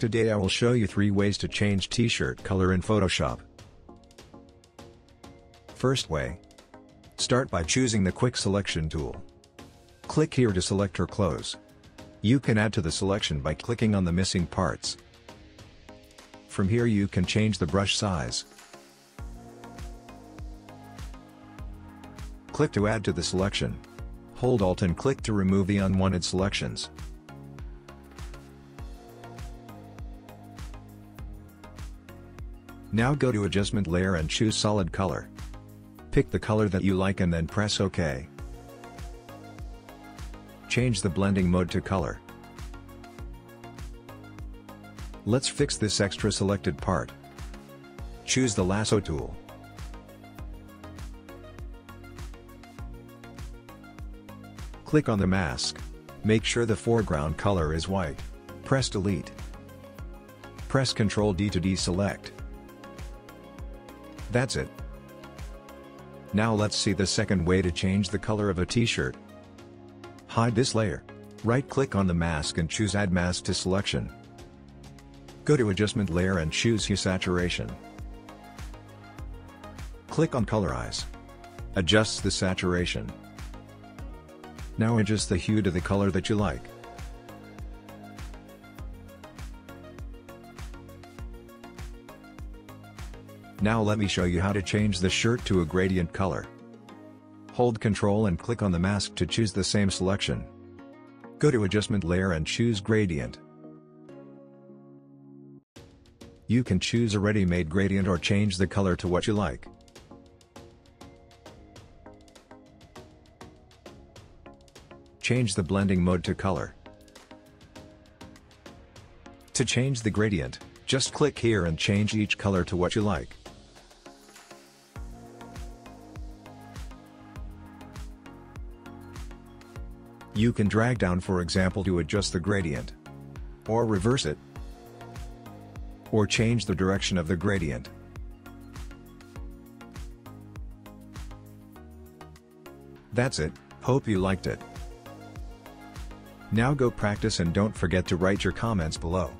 Today I will show you 3 ways to change t-shirt color in Photoshop. First way. Start by choosing the Quick Selection tool. Click here to select or close. You can add to the selection by clicking on the missing parts. From here you can change the brush size. Click to add to the selection. Hold Alt and click to remove the unwanted selections. Now go to adjustment layer and choose solid color. Pick the color that you like and then press OK. Change the blending mode to color. Let's fix this extra selected part. Choose the lasso tool. Click on the mask. Make sure the foreground color is white. Press delete. Press Ctrl D to deselect. That's it. Now let's see the second way to change the color of a t-shirt. Hide this layer. Right-click on the mask and choose Add Mask to Selection. Go to Adjustment Layer and choose Hue Saturation. Click on Colorize. Adjusts the saturation. Now adjust the hue to the color that you like. Now let me show you how to change the shirt to a gradient color. Hold Ctrl and click on the mask to choose the same selection. Go to Adjustment Layer and choose Gradient. You can choose a ready-made gradient or change the color to what you like. Change the blending mode to color. To change the gradient, just click here and change each color to what you like. You can drag down for example to adjust the gradient. Or reverse it. Or change the direction of the gradient. That's it, hope you liked it. Now go practice and don't forget to write your comments below.